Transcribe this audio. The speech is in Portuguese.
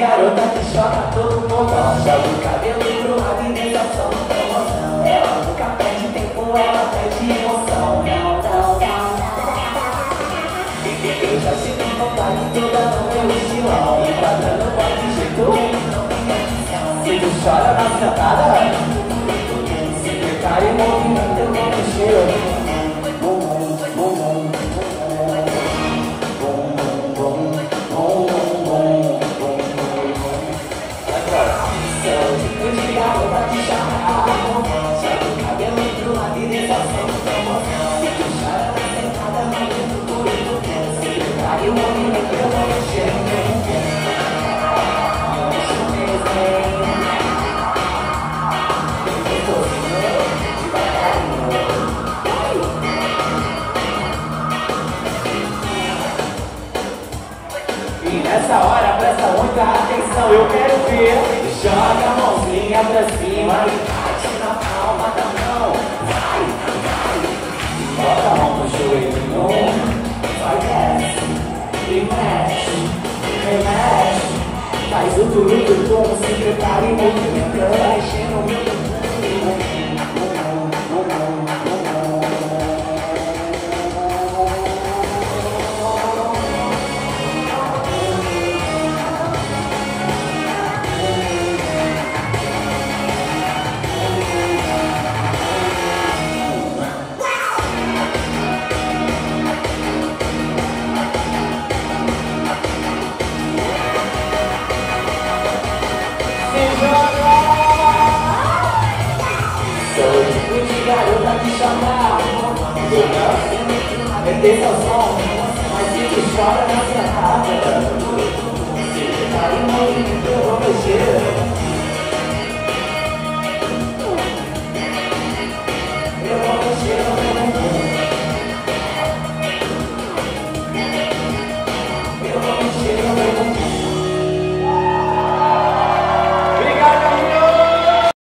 garota que choca todo mundo. Joga o cabelo pro lado e deixa só no promoção. Ela nunca perde tempo, ela perde emoção. Não, não, não, não Eu já sinto vontade toda no meu estilão. Enquadrando qualquer jeito Se tu chora na sentada E nessa hora presta muita atenção, eu quero ver. Joga a mãozinha pra cima e bate na palma da mão. Vai, vai. Bota a mão no joelho, vai desce. E mexe, remexe Faz o tudo como se prepare e movimenta Mexendo o meu Sou Meter seu som Mas se chora na